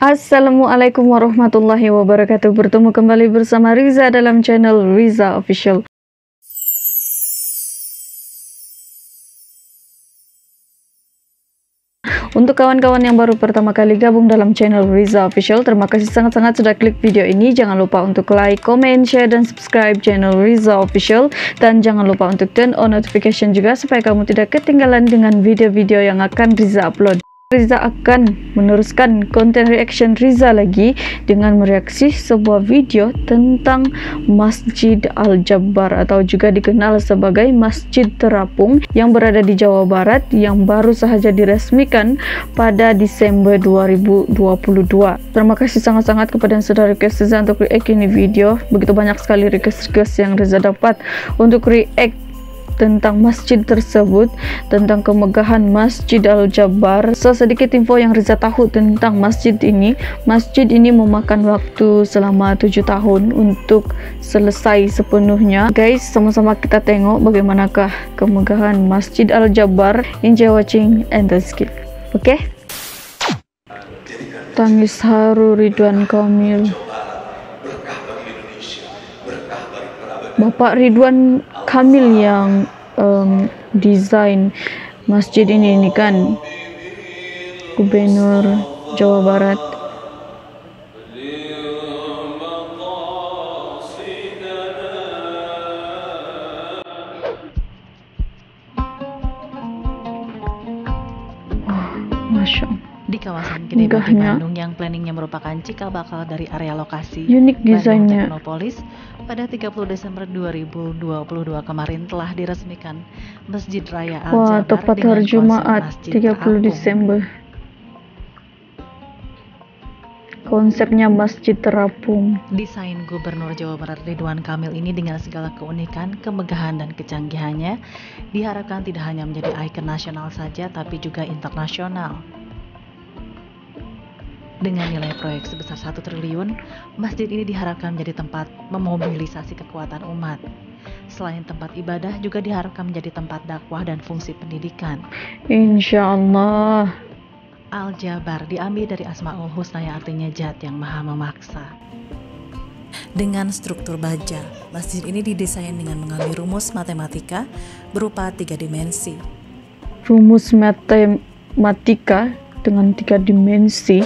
Assalamualaikum warahmatullahi wabarakatuh Bertemu kembali bersama Riza dalam channel Riza Official Untuk kawan-kawan yang baru pertama kali gabung dalam channel Riza Official, terima kasih sangat-sangat sudah klik video ini. Jangan lupa untuk like, comment, share, dan subscribe channel Riza Official. Dan jangan lupa untuk turn on notification juga supaya kamu tidak ketinggalan dengan video-video yang akan Riza upload. Riza akan meneruskan konten reaction Riza lagi dengan mereaksi sebuah video tentang Masjid Al-Jabbar atau juga dikenal sebagai Masjid Terapung yang berada di Jawa Barat yang baru saja diresmikan pada Desember 2022. Terima kasih sangat-sangat kepada yang sudah request Riza untuk react ini video. Begitu banyak sekali request-request yang Riza dapat untuk react tentang masjid tersebut, tentang kemegahan Masjid Al-Jabbar. So, sedikit info yang Riza tahu tentang masjid ini. Masjid ini memakan waktu selama tujuh tahun untuk selesai sepenuhnya. Guys, sama-sama kita tengok bagaimanakah kemegahan Masjid Al-Jabbar. Enjoy watching and let's skip. Oke? Okay? Tangis haru Ridwan Kamil. Bapak Ridwan Kamil yang um, desain masjid ini ini kan? Gubernur Jawa Barat. Allah. Di kawasan Gede Bage Bandung yang planningnya merupakan cikal bakal dari area lokasi unik desainnya. Teknopolis pada 30 Desember 2022 kemarin telah diresmikan Masjid Raya Al Wah, tepat hari Jumat 30 Desember konsepnya masjid terapung. Desain Gubernur Jawa Barat Ridwan Kamil ini dengan segala keunikan, kemegahan, dan kecanggihannya diharapkan tidak hanya menjadi ikon nasional saja tapi juga internasional. Dengan nilai proyek sebesar 1 triliun, masjid ini diharapkan menjadi tempat memobilisasi kekuatan umat. Selain tempat ibadah, juga diharapkan menjadi tempat dakwah dan fungsi pendidikan. Insya Allah. Al-Jabar diambil dari Asma'ul Husna yang artinya jat yang maha memaksa. Dengan struktur baja, masjid ini didesain dengan mengambil rumus matematika berupa tiga dimensi. Rumus matematika dengan tiga dimensi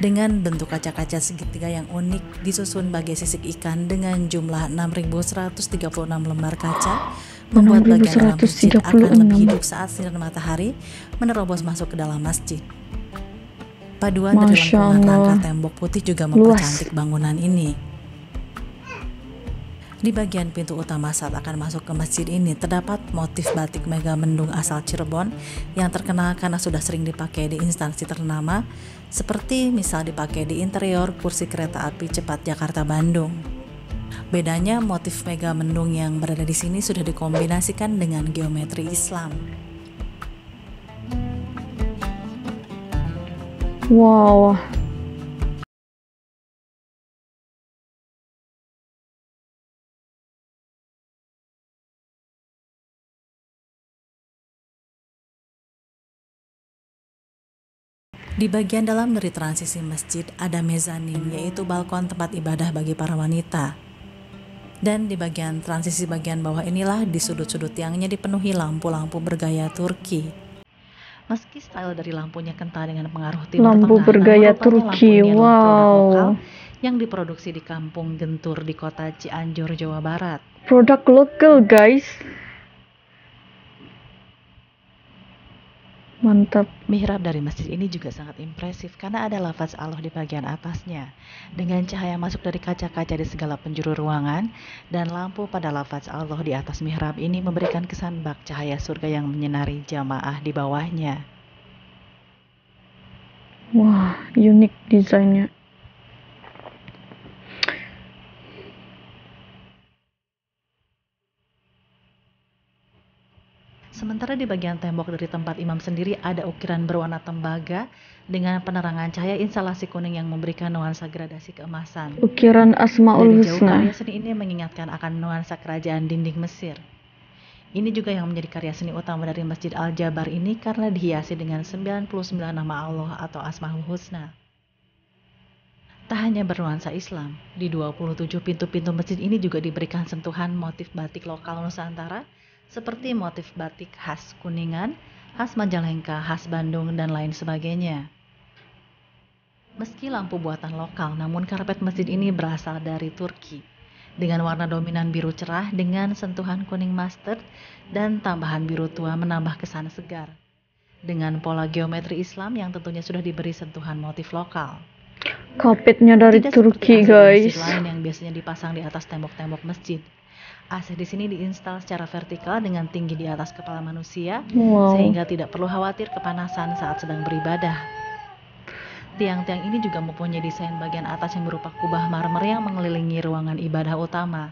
dengan bentuk kaca-kaca segitiga yang unik disusun bagai sisik ikan dengan jumlah 6136 lembar kaca membuat bagian dalam masjid akan lebih hidup saat sinar matahari menerobos masuk ke dalam masjid. Paduan dari lengkungan tembok putih juga mempercantik bangunan ini. Di bagian pintu utama saat akan masuk ke masjid ini terdapat motif batik mega mendung asal Cirebon yang terkenal karena sudah sering dipakai di instansi ternama seperti misal dipakai di interior kursi kereta api cepat Jakarta Bandung. Bedanya motif mega mendung yang berada di sini sudah dikombinasikan dengan geometri Islam. Wow, Di bagian dalam dari transisi masjid ada mezanin, yaitu balkon tempat ibadah bagi para wanita. Dan di bagian transisi bagian bawah inilah di sudut-sudut tiangnya dipenuhi lampu-lampu bergaya Turki. Meski style dari lampunya kental dengan pengaruh timur lampu tengah, bergaya Turki, wow. yang diproduksi di Kampung Gentur di kota Cianjur, Jawa Barat. Produk lokal, guys. Mantap. Mihrab dari masjid ini juga sangat impresif karena ada lafaz Allah di bagian atasnya. Dengan cahaya masuk dari kaca-kaca di segala penjuru ruangan dan lampu pada lafaz Allah di atas mihrab ini memberikan kesan bak cahaya surga yang menyinari jamaah di bawahnya. Wah, unik desainnya. Sementara di bagian tembok dari tempat imam sendiri ada ukiran berwarna tembaga dengan penerangan cahaya instalasi kuning yang memberikan nuansa gradasi keemasan. Ukiran Asmaul Husna. karya seni ini mengingatkan akan nuansa kerajaan dinding Mesir. Ini juga yang menjadi karya seni utama dari Masjid Al-Jabar ini karena dihiasi dengan 99 nama Allah atau Asmaul Husna. Tak hanya bernuansa Islam, di 27 pintu-pintu masjid ini juga diberikan sentuhan motif batik lokal Nusantara seperti motif batik khas Kuningan, khas Majalengka, khas Bandung, dan lain sebagainya. Meski lampu buatan lokal, namun karpet masjid ini berasal dari Turki dengan warna dominan biru cerah dengan sentuhan kuning mustard dan tambahan biru tua menambah kesan segar. Dengan pola geometri Islam yang tentunya sudah diberi sentuhan motif lokal. Kapitnya dari Tidak Turki, guys. lain yang biasanya dipasang di atas tembok-tembok masjid. AC di sini diinstal secara vertikal dengan tinggi di atas kepala manusia, Wow. sehingga tidak perlu khawatir kepanasan saat sedang beribadah. Tiang-tiang ini juga mempunyai desain bagian atas yang berupa kubah marmer yang mengelilingi ruangan ibadah utama.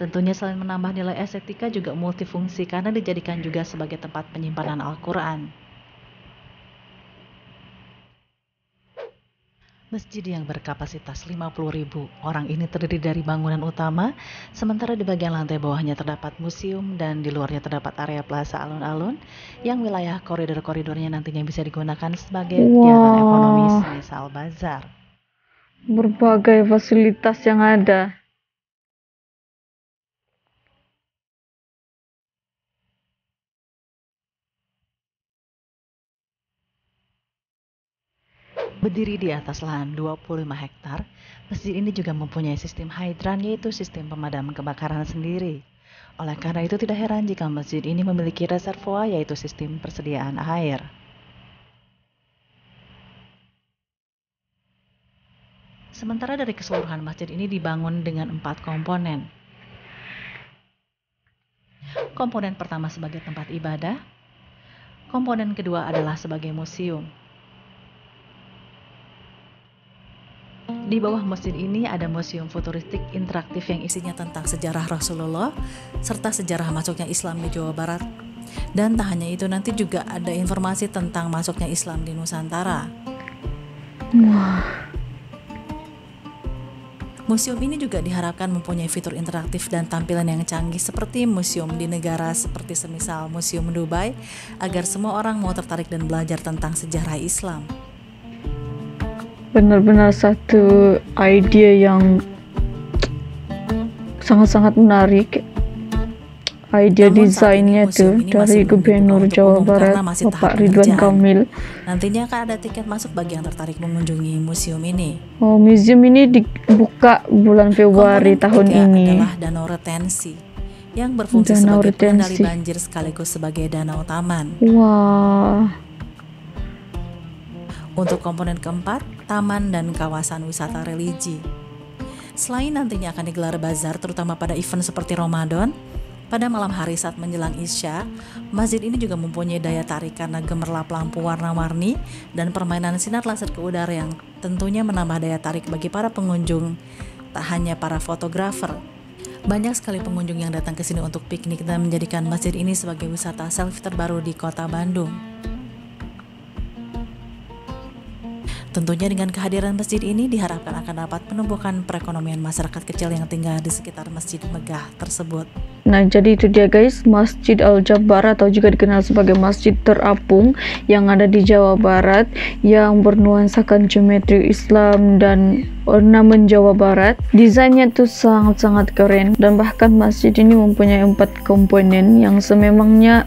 Tentunya selain menambah nilai estetika juga multifungsi karena dijadikan juga sebagai tempat penyimpanan Al-Quran. Masjid yang berkapasitas 50.000 orang ini terdiri dari bangunan utama, sementara di bagian lantai bawahnya terdapat museum dan di luarnya terdapat area plaza alun-alun yang wilayah koridor-koridornya nantinya bisa digunakan sebagai kegiatan Wah. ekonomis, misal bazar. Berbagai fasilitas yang ada. Berdiri di atas lahan 25 hektar, masjid ini juga mempunyai sistem hidran yaitu sistem pemadam kebakaran sendiri. Oleh karena itu tidak heran jika masjid ini memiliki reservoir yaitu sistem persediaan air. Sementara dari keseluruhan masjid ini dibangun dengan empat komponen. Komponen pertama sebagai tempat ibadah, komponen kedua adalah sebagai museum, Di bawah masjid ini ada museum futuristik interaktif yang isinya tentang sejarah Rasulullah serta sejarah masuknya Islam di Jawa Barat. Dan tak hanya itu nanti juga ada informasi tentang masuknya Islam di Nusantara. Wah, Museum ini juga diharapkan mempunyai fitur interaktif dan tampilan yang canggih seperti museum di negara seperti semisal Museum Dubai agar semua orang mau tertarik dan belajar tentang sejarah Islam. Benar-benar satu ide yang sangat-sangat menarik. Ide Namun desainnya tuh dari Gubernur Jawa Barat Bapak Ridwan. Kamil. Nantinya akan ada tiket masuk bagi yang tertarik mengunjungi museum ini. Oh, museum ini dibuka bulan Februari Komponen tahun ini. adalah danau retensi yang berfungsi Danau sebagai pengendali retensi. banjir sekaligus sebagai danau taman. Wah, Untuk komponen keempat, taman dan kawasan wisata religi. Selain nantinya akan digelar bazar terutama pada event seperti Ramadan, pada malam hari saat menjelang Isya, masjid ini juga mempunyai daya tarik karena gemerlap lampu warna-warni dan permainan sinar laser ke udara yang tentunya menambah daya tarik bagi para pengunjung, tak hanya para fotografer. Banyak sekali pengunjung yang datang ke sini untuk piknik dan menjadikan masjid ini sebagai wisata selfie terbaru di kota Bandung. Tentunya dengan kehadiran masjid ini diharapkan akan dapat menumbuhkan perekonomian masyarakat kecil yang tinggal di sekitar masjid megah tersebut. Nah, jadi itu dia guys, Masjid Al-Jabbar atau juga dikenal sebagai Masjid Terapung yang ada di Jawa Barat yang bernuansakan geometri Islam dan ornamen Jawa Barat. Desainnya tuh sangat-sangat keren dan bahkan masjid ini mempunyai empat komponen yang sememangnya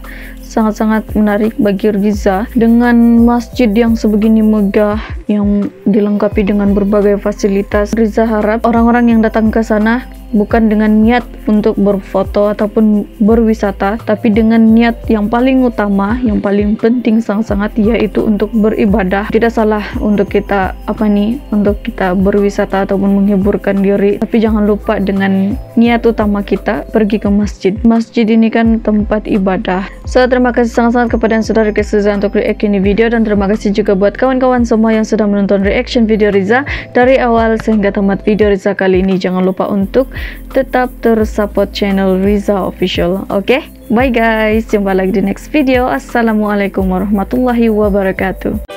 sangat-sangat menarik bagi Riza dengan masjid yang sebegini megah yang dilengkapi dengan berbagai fasilitas. Riza harap orang-orang yang datang ke sana bukan dengan niat untuk berfoto ataupun berwisata tapi dengan niat yang paling utama yang paling penting sangat-sangat yaitu untuk beribadah. Tidak salah untuk kita apa nih untuk kita berwisata ataupun menghiburkan diri. Tapi jangan lupa dengan niat utama kita pergi ke masjid. Masjid ini kan tempat ibadah. So terima kasih sangat-sangat kepada yang sudah request Riza untuk react ini video dan terima kasih juga buat kawan-kawan semua yang sudah menonton reaction video Riza dari awal sehingga tamat video Riza kali ini. Jangan lupa untuk tetap terus support channel Riza Official. Oke, bye guys. Jumpa lagi di next video. Assalamualaikum warahmatullahi wabarakatuh.